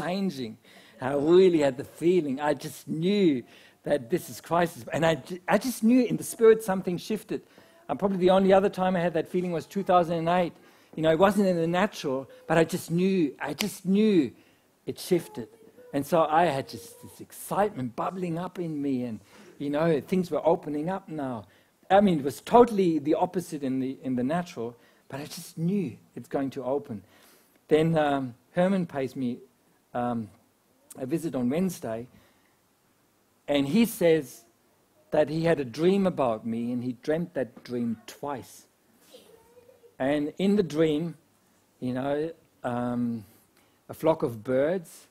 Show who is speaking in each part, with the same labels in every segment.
Speaker 1: changing. I really had the feeling. I just knew that this is crisis. And I, I just knew in the spirit something shifted. And probably the only other time I had that feeling was 2008. You know, it wasn't in the natural, but I just knew, I just knew it shifted. And so I had just this excitement bubbling up in me, and, you know, things were opening up now. I mean, it was totally the opposite in the, in the natural, but I just knew it's going to open. Then um, Herman pays me um, a visit on Wednesday, and he says that he had a dream about me, and he dreamt that dream twice. And in the dream, you know, um, a flock of birds,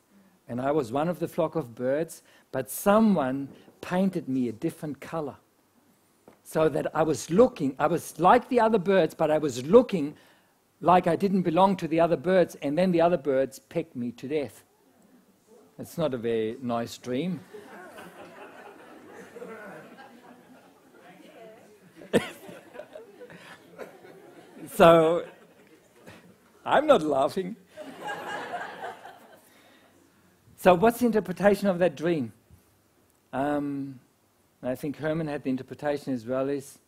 Speaker 1: and I was one of the flock of birds, but someone painted me a different color. So that I was looking, I was like the other birds, but I was looking like I didn't belong to the other birds, and then the other birds pecked me to death. It's not a very nice dream. So I'm not laughing. so, what's the interpretation of that dream? Um, I think Herman had the interpretation as well is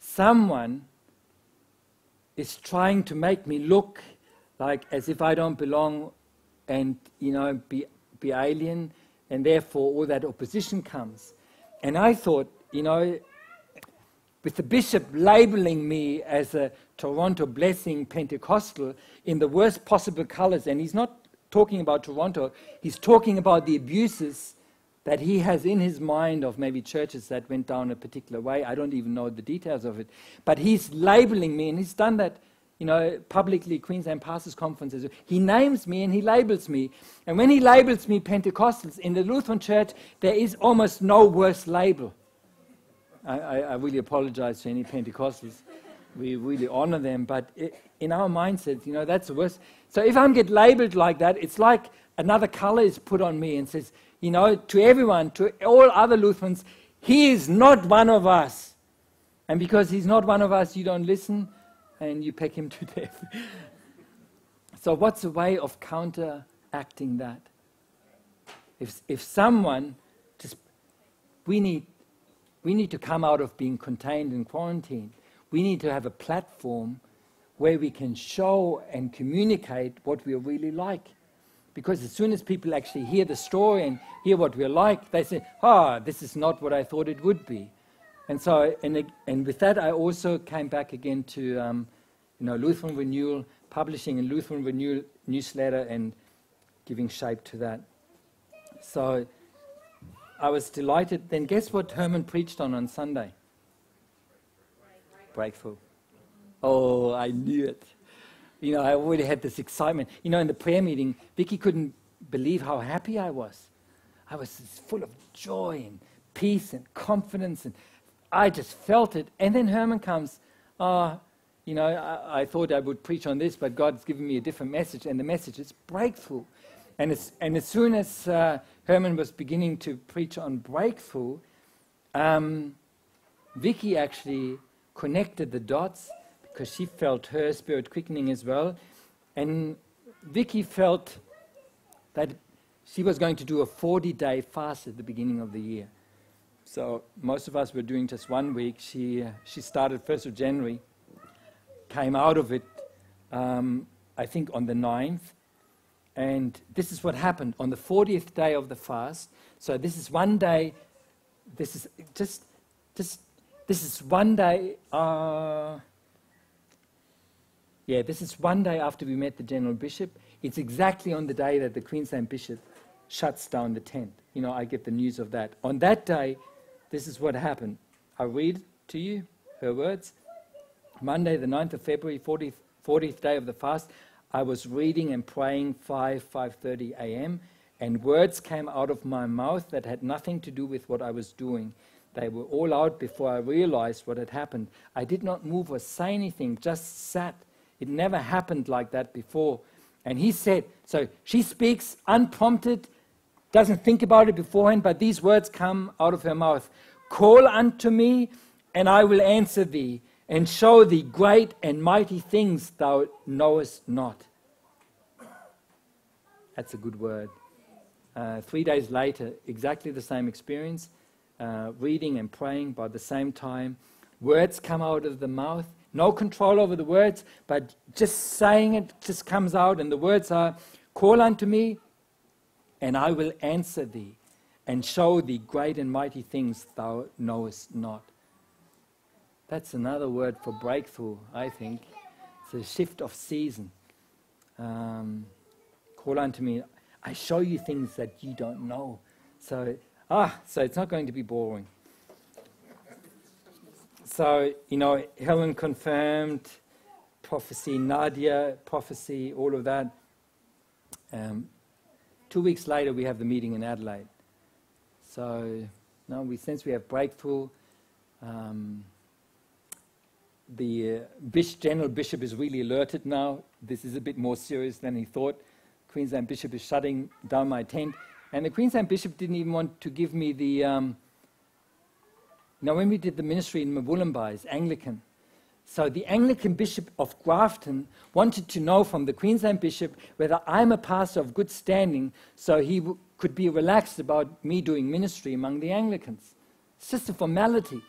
Speaker 1: someone is trying to make me look like as if I don't belong and you know be be alien and therefore all that opposition comes. And I thought, you know, with the bishop labeling me as a Toronto blessing Pentecostal in the worst possible colors, and he's not talking about Toronto, he's talking about the abuses that he has in his mind of maybe churches that went down a particular way. I don't even know the details of it. But he's labeling me, and he's done that, you know, publicly, Queensland Pastors Conferences. He names me and he labels me. And when he labels me Pentecostals, in the Lutheran Church, there is almost no worse label. I, I, I really apologize to any Pentecostals. We really honor them, but it, in our mindset, you know, that's the worst. So if I'm get labeled like that, it's like another color is put on me and says, you know, to everyone, to all other Lutherans, he is not one of us. And because he's not one of us, you don't listen and you peck him to death. so, what's a way of counteracting that? If, if someone just, we need we need to come out of being contained and quarantined. We need to have a platform where we can show and communicate what we're really like. Because as soon as people actually hear the story and hear what we're like, they say, ah, this is not what I thought it would be. And so, and, and with that, I also came back again to, um, you know, Lutheran Renewal, publishing a Lutheran Renewal newsletter and giving shape to that. So I was delighted. Then guess what Herman preached on on Sunday? Breakthrough. Oh, I knew it. You know, I already had this excitement. You know, in the prayer meeting, Vicky couldn't believe how happy I was. I was full of joy and peace and confidence, and I just felt it. And then Herman comes, oh, you know, I, I, thought I would preach on this, but God's given me a different message, and the message is breakthrough. And as, and as soon as uh, Herman was beginning to preach on breakthrough, um, Vicky actually connected the dots because she felt her spirit quickening as well. And Vicky felt that she was going to do a 40 day fast at the beginning of the year. So most of us were doing just one week. She, she started 1st of January, came out of it, um, I think, on the 9th, and this is what happened on the 40th day of the fast. So this is one day, this is just, just this is one day, uh, yeah, this is one day after we met the General Bishop. It's exactly on the day that the Queensland Bishop shuts down the tent. You know, I get the news of that. On that day, this is what happened. I read to you her words. Monday, the 9th of February, 40th, 40th day of the fast. I was reading and praying 5 5:30 a.m. and words came out of my mouth that had nothing to do with what I was doing. They were all out before I realized what had happened. I did not move or say anything, just sat. It never happened like that before. And he said, so she speaks unprompted, doesn't think about it beforehand, but these words come out of her mouth Call unto me, and I will answer thee and show thee great and mighty things thou knowest not. That's a good word. Uh, three days later, exactly the same experience, uh, reading and praying by the same time. Words come out of the mouth. No control over the words, but just saying it just comes out, and the words are Call unto me, and I will answer thee, and show thee great and mighty things thou knowest not. That's another word for breakthrough, I think. It's a shift of season. Um, call unto me, I show you things that you don't know. So, ah, so it's not going to be boring. So, you know, Helen confirmed prophecy, Nadia prophecy, all of that. Um, two weeks later, we have the meeting in Adelaide. So now we we have breakthrough. Um, the uh, Bish, General Bishop is really alerted now. This is a bit more serious than he thought. Queensland Bishop is shutting down my tent. And the Queensland Bishop didn't even want to give me the. Um, now, when we did the ministry in Murwillumbah, Anglican, so the Anglican Bishop of Grafton wanted to know from the Queensland Bishop whether I'm a pastor of good standing so he could be relaxed about me doing ministry among the Anglicans. It's just a formality.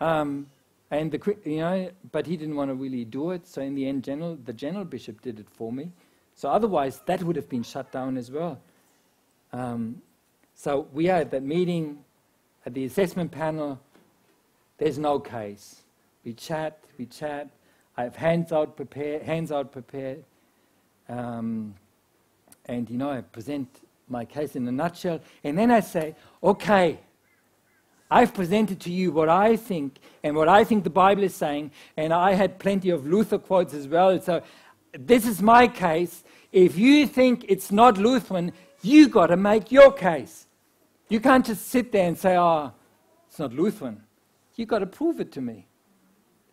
Speaker 1: Um, and the, you know, but he didn't want to really do it, so in the end, general, the general bishop did it for me. So otherwise, that would have been shut down as well. Um, so we are at that meeting, at the assessment panel. There's no case. We chat, we chat. I have hands out prepared, hands out prepared, um, and you know I present my case in a nutshell, and then I say, okay. I've presented to you what I think and what I think the Bible is saying, and I had plenty of Luther quotes as well. So, this is my case. If you think it's not Lutheran, you got to make your case. You can't just sit there and say, "Oh, it's not Lutheran." You've got to prove it to me.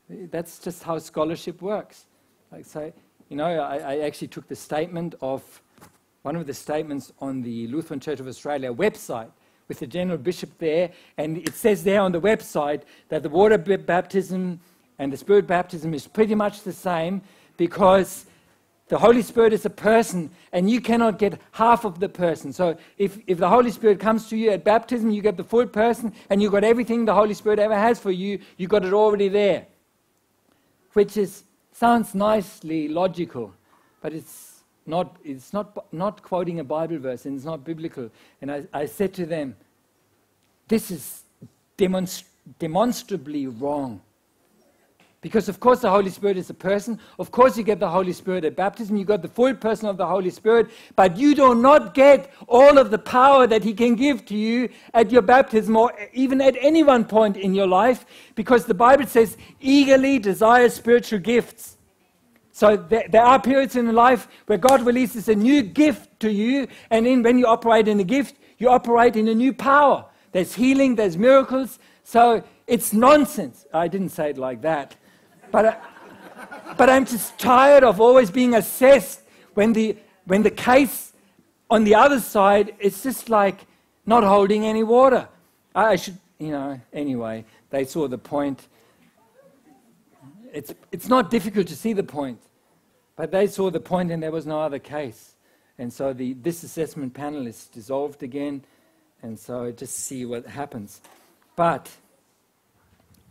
Speaker 1: That's just how scholarship works. Like say, you know, I, I, actually took the statement of one of the statements on the Lutheran Church of Australia website with the general bishop there, and it says there on the website that the water baptism and the spirit baptism is pretty much the same because the Holy Spirit is a person, and you cannot get half of the person. So, if, if the Holy Spirit comes to you at baptism, you get the full person, and you've got everything the Holy Spirit ever has for you, you got it already there which is, sounds nicely logical, but it's not, it's not, not quoting a Bible verse and it's not biblical. And I, I said to them, this is demonst- demonstrably wrong. Because, of course, the Holy Spirit is a person. Of course, you get the Holy Spirit at baptism. You got the full person of the Holy Spirit. But you do not get all of the power that He can give to you at your baptism or even at any one point in your life. Because the Bible says, eagerly desire spiritual gifts. So there, there, are periods in life where God releases a new gift to you. And in, when you operate in a gift, you operate in a new power. There's healing, there's miracles. So it's nonsense. I didn't say it like that. But, I, but I'm just tired of always being assessed when the, when the case on the other side is just like not holding any water. I should, you know, anyway, they saw the point. It's, it's not difficult to see the point, but they saw the point and there was no other case. And so the, this assessment panel is dissolved again, and so just see what happens. But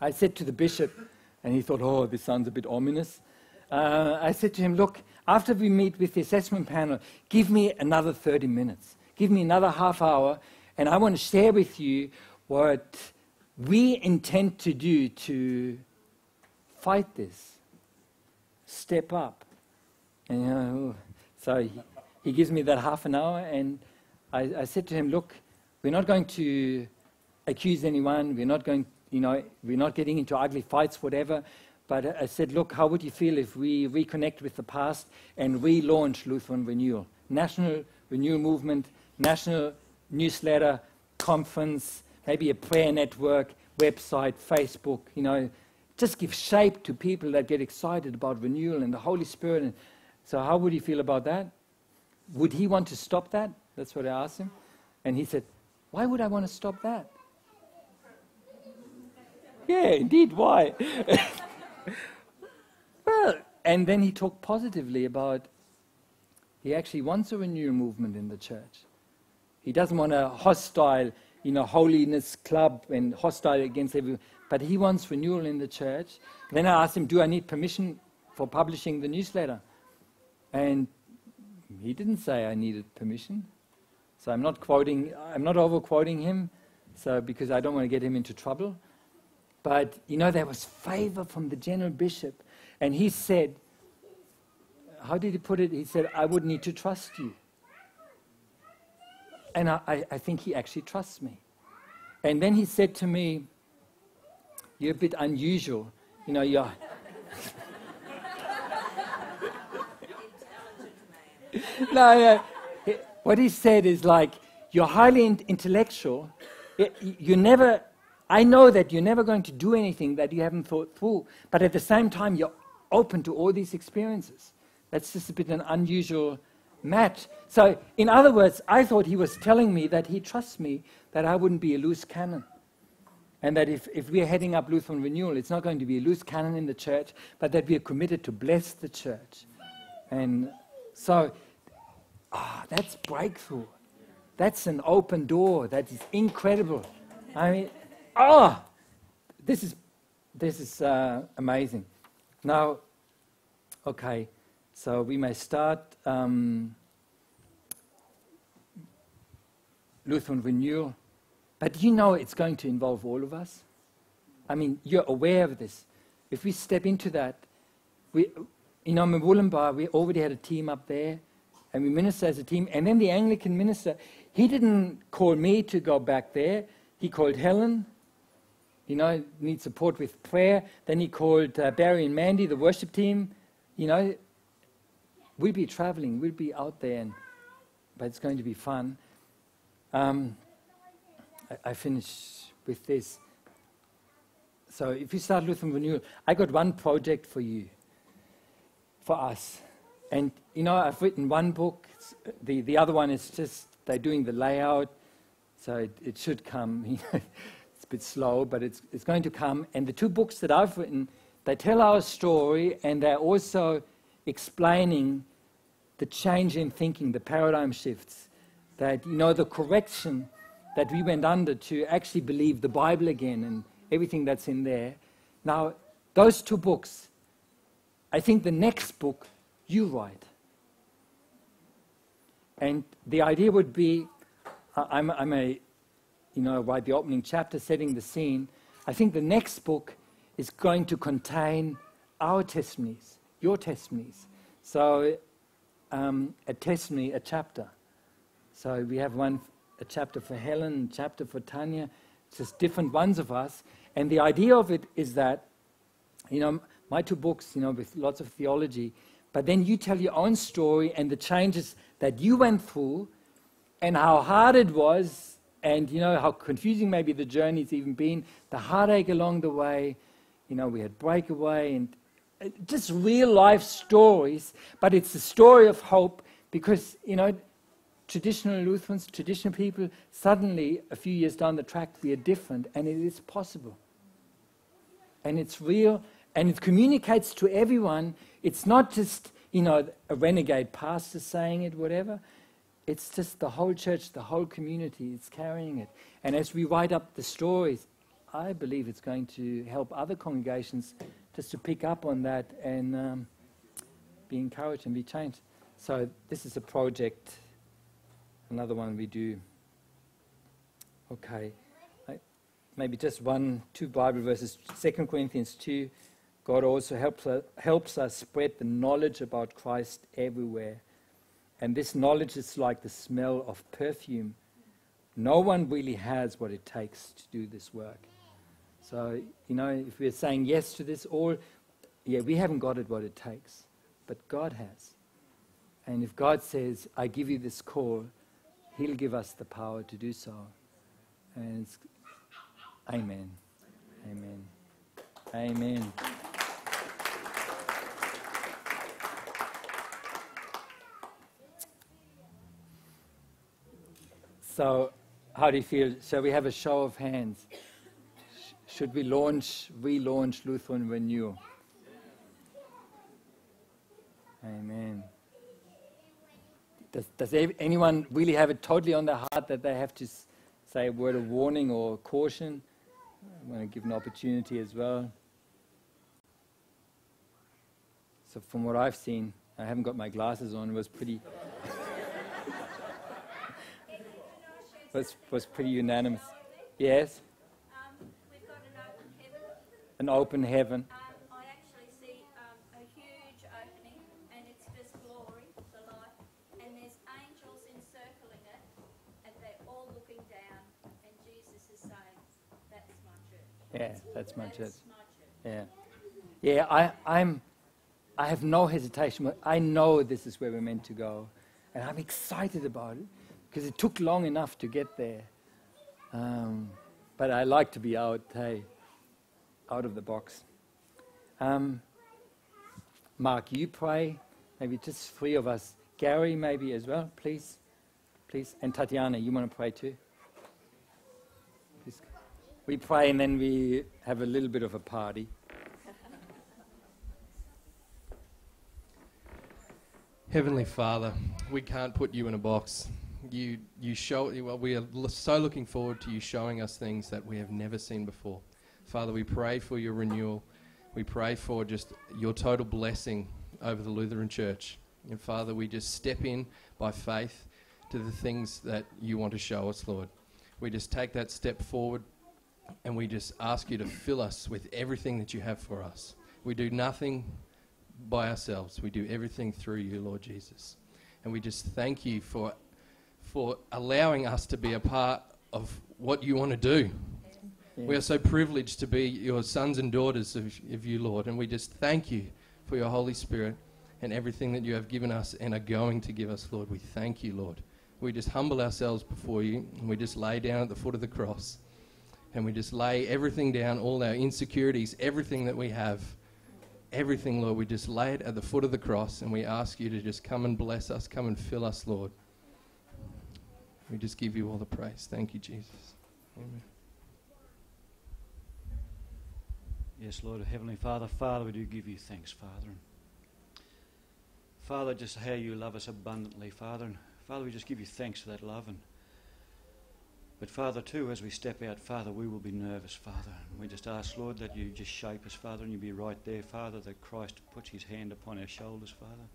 Speaker 1: I said to the bishop, and he thought, oh, this sounds a bit ominous. Uh, I said to him, look, after we meet with the assessment panel, give me another 30 minutes. Give me another half hour, and I want to share with you what we intend to do to fight this. Step up. And, you know, so he, he gives me that half an hour, and I, I said to him, look, we're not going to accuse anyone. We're not going you know, we're not getting into ugly fights, whatever. But I said, look, how would you feel if we reconnect with the past and relaunch Lutheran Renewal? National Renewal Movement, national newsletter, conference, maybe a prayer network, website, Facebook, you know, just give shape to people that get excited about renewal and the Holy Spirit. And so, how would he feel about that? Would he want to stop that? That's what I asked him. And he said, Why would I want to stop that? Yeah, indeed, why? well, and then he talked positively about He actually wants a renewal movement in the church. He doesn't want a hostile, you know, holiness club and hostile against everyone, but he wants renewal in the church. Then I asked him, Do I need permission for publishing the newsletter? And he didn't say I needed permission. So I'm not quoting, I'm not over quoting him, so because I don't want to get him into trouble. But you know, there was favor from the general bishop, and he said, How did he put it? He said, I would need to trust you. And I, I think he actually trusts me. And then he said to me, You're a bit unusual. You know, you're. no, no. What he said is like, You're highly intellectual. You never I know that you're never going to do anything that you haven't thought through, but at the same time, you're open to all these experiences. That's just a bit an unusual match. So, in other words, I thought he was telling me that he trusts me, that I wouldn't be a loose cannon. And that if, if we're heading up Lutheran Renewal, it's not going to be a loose cannon in the church, but that we are committed to bless the church. And so, ah, that's breakthrough. That's an open door. That is incredible. I mean, oh, this is, this is uh, amazing. Now, okay, so we may start um, Lutheran renewal, but you know it's going to involve all of us. I mean, you're aware of this. If we step into that, we, you know, in Wollombar, we already had a team up there, and we minister as a team. And then the Anglican minister, he didn't call me to go back there. He called Helen, you know, need support with prayer. Then he called uh, Barry and Mandy, the worship team. You know, we'll be traveling, we'll be out there, and, but it's going to be fun. Um, I, I finish with this. So if you start Lutheran Renewal, I got one project for you, for us. And, you know, I've written one book. The, the other one is just, they're doing the layout, so it, it should come. bit slow, but it's, it's going to come. And the two books that I've written, they tell our story and they're also explaining the change in thinking, the paradigm shifts, that, you know, the correction that we went under to actually believe the Bible again and everything that's in there. Now, those two books, I think the next book you write. And the idea would be I'm, I'm a you know, write the opening chapter, setting the scene. I think the next book is going to contain our testimonies, your testimonies. So, um, a testimony, a chapter. So we have one, a chapter for Helen, a chapter for Tanya, just different ones of us. And the idea of it is that, you know, my two books, you know, with lots of theology, but then you tell your own story and the changes that you went through and how hard it was and you know how confusing maybe the journey's even been, the heartache along the way. You know, we had breakaway and uh, just real life stories, but it's a story of hope because, you know, traditional Lutherans, traditional people, suddenly a few years down the track, we are different, and it is possible. And it's real, and it communicates to everyone. It's not just, you know, a renegade pastor saying it, whatever it's just the whole church, the whole community is carrying it. And as we write up the stories, I believe it's going to help other congregations just to pick up on that and um, be encouraged and be changed. So this is a project, another one we do. Okay. I, maybe just one, two Bible verses. 2 Corinthians 2. God also helps, uh, helps us spread the knowledge about Christ everywhere and this knowledge is like the smell of perfume. No one really has what it takes to do this work. So, you know, if we're saying yes to this, all, yeah, we haven't got it what it takes, but God has. And if God says, I give you this call, He'll give us the power to do so. And Amen. Amen. Amen. So, how do you feel? Shall we have a show of hands? Should we launch, relaunch Lutheran Renew? Amen. does, does anyone really have it totally on their heart that they have to say a word of warning or caution? I want to give an opportunity as well. So, from what I've seen, I haven't got my glasses on, it was pretty. Was, was pretty unanimous. Yes?
Speaker 2: Um, we've got an open heaven.
Speaker 1: An open heaven.
Speaker 2: Um, I actually see um, a huge opening, and it's just glory, the light, and there's angels encircling it, and they're all looking down, and Jesus is saying, "That's my church."
Speaker 1: Yeah, that's my church.
Speaker 2: That's my church.
Speaker 1: Yeah. Yeah, I, I'm, I have no hesitation. I know this is where we're meant to go. And I'm excited about it because it took long enough to get there. Um, but I like to be out, hey, out of the box. Um, Mark, you pray. Maybe just three of us. Gary, maybe as well, please. Please. And Tatiana, you want to pray too? Please. We pray and then we have a little bit of a party.
Speaker 3: Heavenly Father, we can't put you in a box. You, you show, well, we are so looking forward to you showing us things that we have never seen before. Father, we pray for your renewal. We pray for just your total blessing over the Lutheran Church. And Father, we just step in by faith to the things that you want to show us, Lord. We just take that step forward and we just ask you to fill us with everything that you have for us. We do nothing by ourselves. We do everything through you, Lord Jesus. And we just thank you for, for allowing us to be a part of what you want to do.
Speaker 1: Yeah.
Speaker 3: We are so privileged to be your sons and daughters of, of you, Lord. And we just thank you for your Holy Spirit and everything that you have given us and are going to give us, Lord. We thank you, Lord. We just humble ourselves before you and we just lay down at the foot of the cross. And we just lay everything down, all our insecurities, everything that we have everything, Lord, we just lay it at the foot of the cross and we ask you to just come and bless us, come and fill us, Lord. We just give you all the praise. Thank you, Jesus. Amen.
Speaker 4: Yes, Lord, Heavenly Father, Father, we do give you thanks, Father. Father, just how you love us abundantly, Father. And Father, we just give you thanks for that love. And but Father, too, as we step out, Father, we will be nervous, Father. And we just ask, Lord, that you just shape us, Father, and you be right there, Father, that Christ puts his hand upon our shoulders, Father.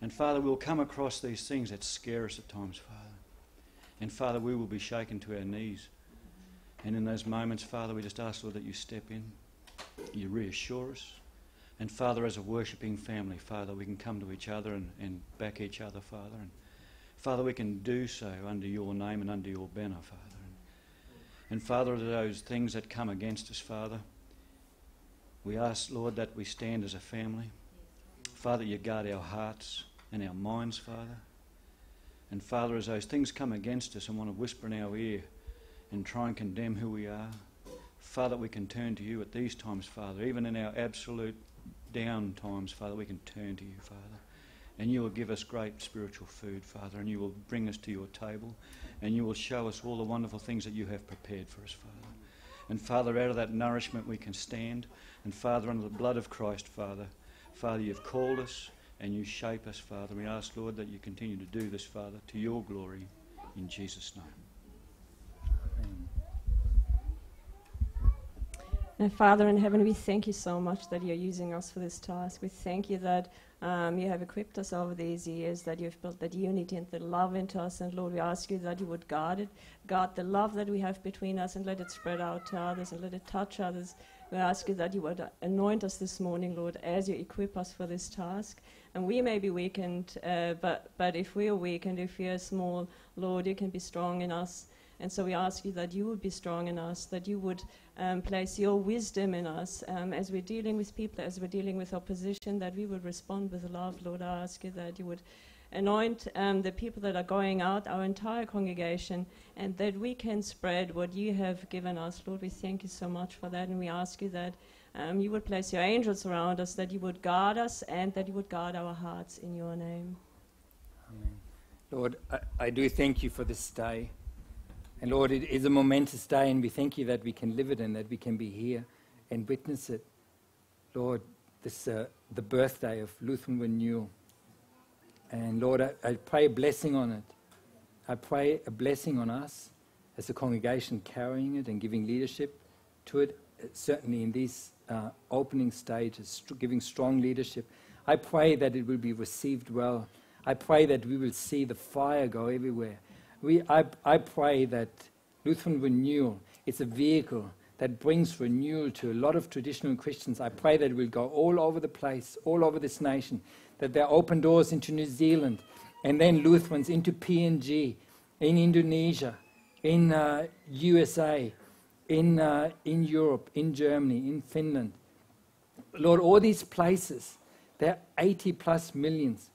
Speaker 4: And Father, we'll come across these things that scare us at times, Father. And Father, we will be shaken to our knees. And in those moments, Father, we just ask, Lord, that you step in, you reassure us. And Father, as a worshipping family, Father, we can come to each other and, and back each other, Father. And Father, we can do so under your name and under your banner, Father. And, and Father, those things that come against us, Father, we ask, Lord, that we stand as a family. Father, you guard our hearts and our minds, Father. And Father, as those things come against us and want to whisper in our ear and try and condemn who we are, Father, we can turn to you at these times, Father. Even in our absolute down times, Father, we can turn to you, Father. And you will give us great spiritual food, Father, and you will bring us to your table, and you will show us all the wonderful things that you have prepared for us, Father. And Father, out of that nourishment we can stand. And Father, under the blood of Christ, Father, Father, you've called us and you shape us, Father. We ask, Lord, that you continue to do this, Father, to your glory, in Jesus' name.
Speaker 5: And Father in heaven, we thank you so much that you're using us for this task. We thank you that um, you have equipped us over these years, that you've built that unity and the love into us. And Lord, we ask you that you would guard it, guard the love that we have between us, and let it spread out to others and let it touch others. We ask you that you would anoint us this morning, Lord, as you equip us for this task. And we may be weakened, uh, but, but if we are weak and if we are small, Lord, you can be strong in us. And so we ask you that you would be strong in us, that you would um, place your wisdom in us um, as we're dealing with people, as we're dealing with opposition, that we would respond with love. Lord, I ask you that you would anoint um, the people that are going out, our entire congregation, and that we can spread what you have given us. Lord, we thank you so much for that, and we ask you that um, you would place your angels around us, that you would guard us, and that you would guard our hearts in your name.
Speaker 1: Amen. Lord, I, I do thank you for this day. And Lord, it is a momentous day, and we thank you that we can live it and that we can be here and witness it. Lord, this uh, the birthday of Lutheran renewal. And Lord, I, I pray a blessing on it. I pray a blessing on us as a congregation carrying it and giving leadership to it, uh, certainly in these uh, opening stages, st- giving strong leadership. I pray that it will be received well. I pray that we will see the fire go everywhere. We, I, I pray that Lutheran Renewal is a vehicle that brings renewal to a lot of traditional Christians. I pray that it will go all over the place, all over this nation, that there are open doors into New Zealand, and then Lutherans into PNG, in Indonesia, in uh, USA, in, uh, in Europe, in Germany, in Finland. Lord, all these places, there are 80 plus millions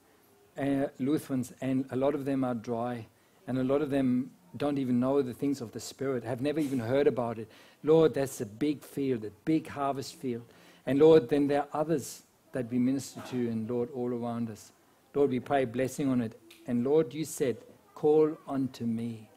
Speaker 1: uh, Lutherans, and a lot of them are dry, and a lot of them don't even know the things of the Spirit, have never even heard about it. Lord, that's a big field, a big harvest field. And Lord, then there are others that we minister to, and Lord, all around us. Lord, we pray blessing on it. And Lord, you said, Call unto me,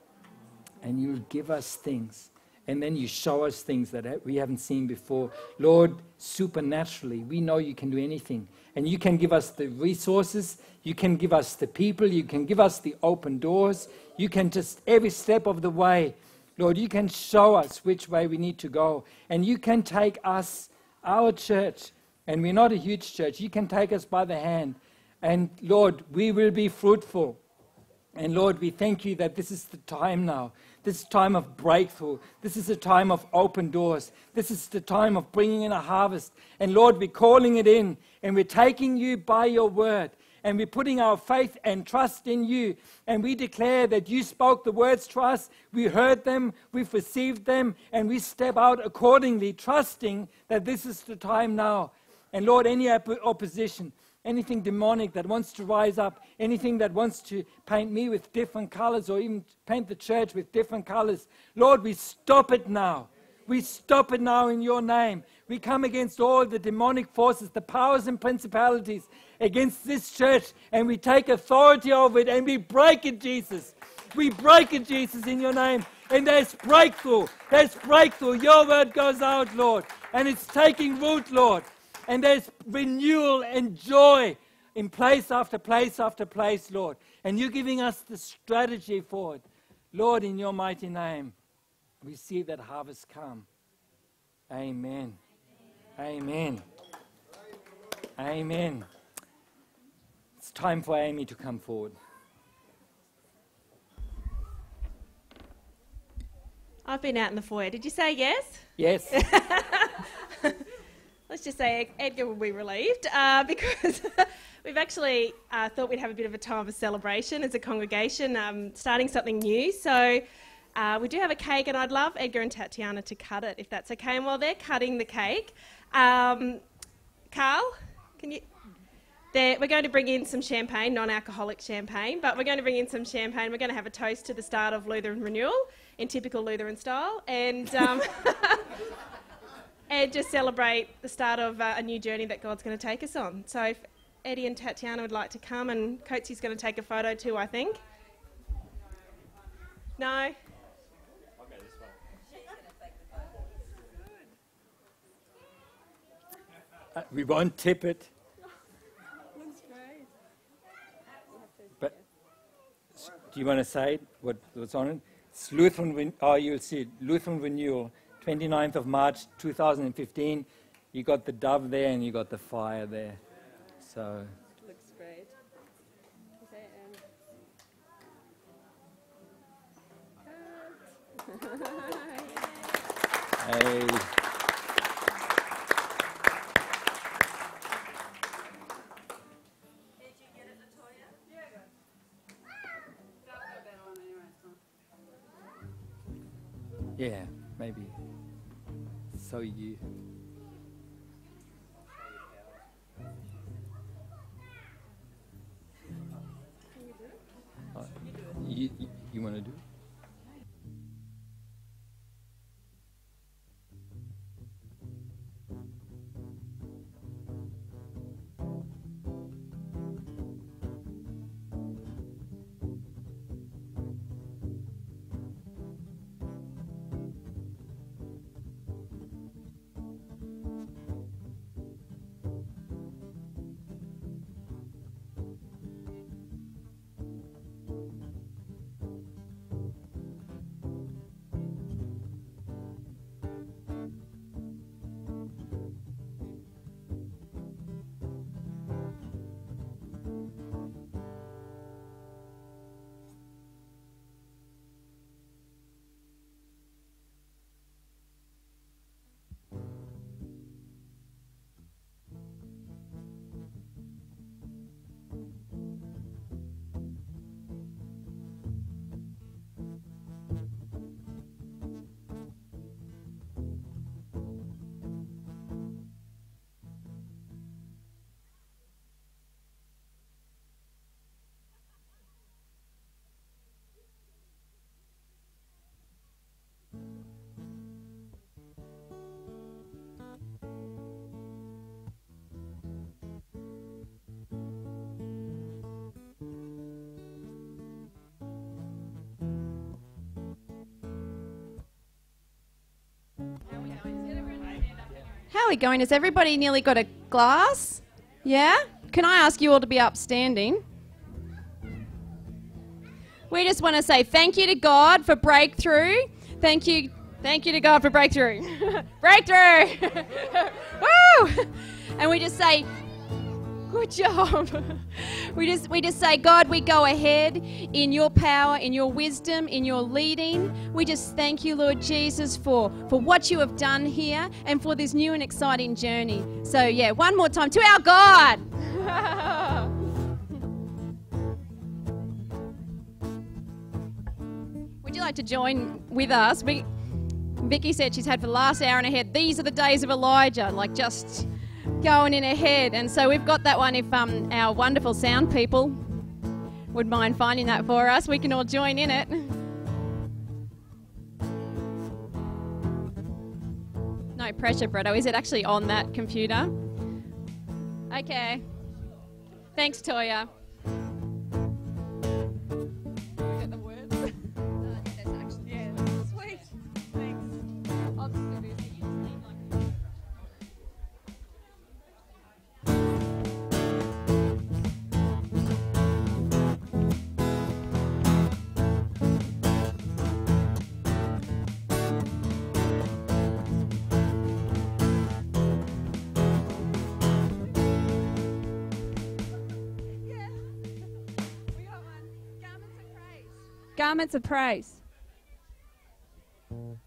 Speaker 1: and you'll give us things. And then you show us things that we haven't seen before. Lord, supernaturally, we know you can do anything. And you can give us the resources, you can give us the people, you can give us the open doors, you can just, every step of the way, Lord, you can show us which way we need to go. And you can take us, our church, and we're not a huge church, you can take us by the hand. And Lord, we will be fruitful. And Lord, we thank you that this is the time now. This is time of breakthrough. This is a time of open doors. This is the time of bringing in a harvest. And Lord, we're calling it in and we're taking you by your word and we're putting our faith and trust in you. And we declare that you spoke the words to us, we heard them, we've received them, and we step out accordingly, trusting that this is the time now. And Lord, any opposition, anything demonic that wants to rise up, anything that wants to paint me with different colors or even paint the church with different colors, Lord, we stop it now. We stop it now in your name. We come against all the demonic forces, the powers and principalities against this church, and we take authority over it and we break it, Jesus. We break it, Jesus, in your name. And there's breakthrough. There's breakthrough. Your word goes out, Lord, and it's taking root, Lord. And there's renewal and joy in place after place after place, Lord. And you're giving us the strategy for it. Lord, in your mighty name, we see that harvest come. Amen. Amen. Amen. It's time for Amy to come forward.
Speaker 6: I've been out in the foyer. Did you say yes?
Speaker 1: Yes.
Speaker 6: Let's just say Edgar will be relieved uh, because we've actually uh, thought we'd have a bit of a time of celebration as a congregation, um, starting something new. So uh, we do have a cake, and I'd love Edgar and Tatiana to cut it if that's okay. And while they're cutting the cake, um, Carl, can you? we're going to bring in some champagne, non-alcoholic champagne, but we're going to bring in some champagne. We're going to have a toast to the start of Lutheran renewal in typical Lutheran style, and um, and just celebrate the start of uh, a new journey that God's going to take us on. So if Eddie and Tatiana would like to come, and Coates's going to take a photo too, I think. No.
Speaker 1: Uh, we won't tip it. But do you want to say what, what's on it? It's Lutheran, oh, you'll see it. Lutheran Renewal, 29th of March 2015. You got the dove there and you got the fire there. So.
Speaker 5: Looks great.
Speaker 1: Hey. Yeah, maybe. So you. Uh, you, you, you want to do it?
Speaker 7: We going? Has everybody nearly got a glass? Yeah? Can I ask you all to be upstanding? We just want to say thank you to God for breakthrough. Thank you, thank you to God for breakthrough. breakthrough! Woo! And we just say, good job. we just we just say, God, we go ahead in your power, in your wisdom, in your leading. We just thank you, Lord Jesus, for for what you have done here and for this new and exciting journey. So yeah, one more time to our God. Would you like to join with us? We, Vicky said she's had for the last hour and a half. These are the days of Elijah, like just going in ahead. And so we've got that one. If um, our wonderful sound people would mind finding that for us, we can all join in it. No pressure, Bretto. Is it actually on that computer? Okay. Thanks, Toya. Garments of praise. Do you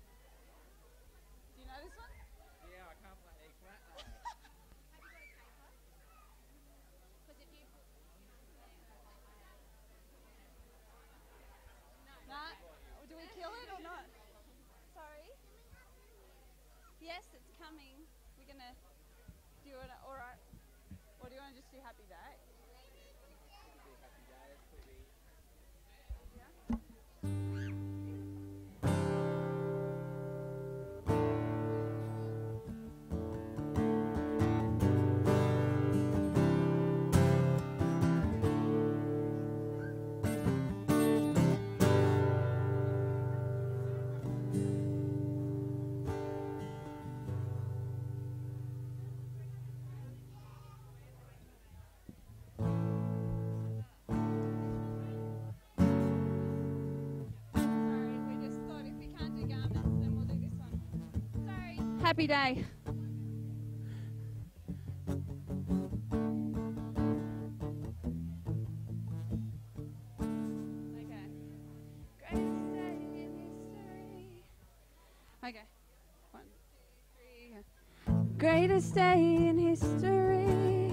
Speaker 7: know this one? Yeah, I can't play No. Do we kill it or not? Sorry. Yes, it's coming. We're gonna do it. All right. Or do you want to just do happy day? Happy day. Greatest day in history.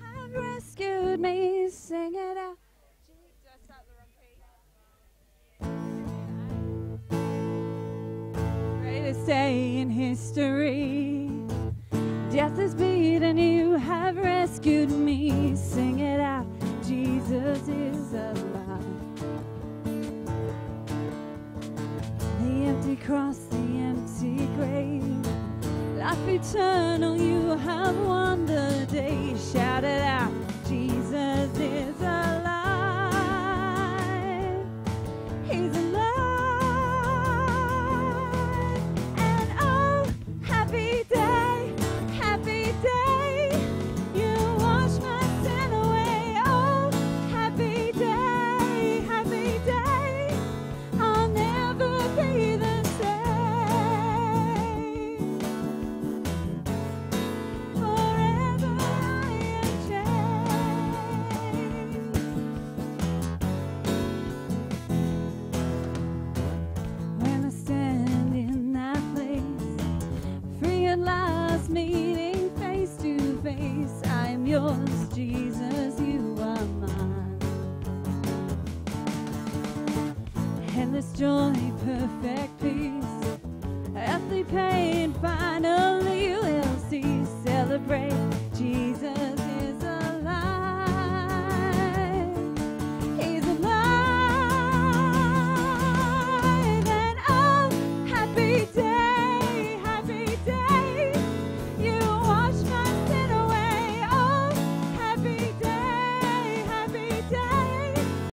Speaker 7: Have rescued me. Sing it out. Day in history. Death is beaten, you have rescued me. Sing it out, Jesus is alive. The empty cross, the empty grave. Life eternal, you have won the day. Shout it out, Jesus is alive.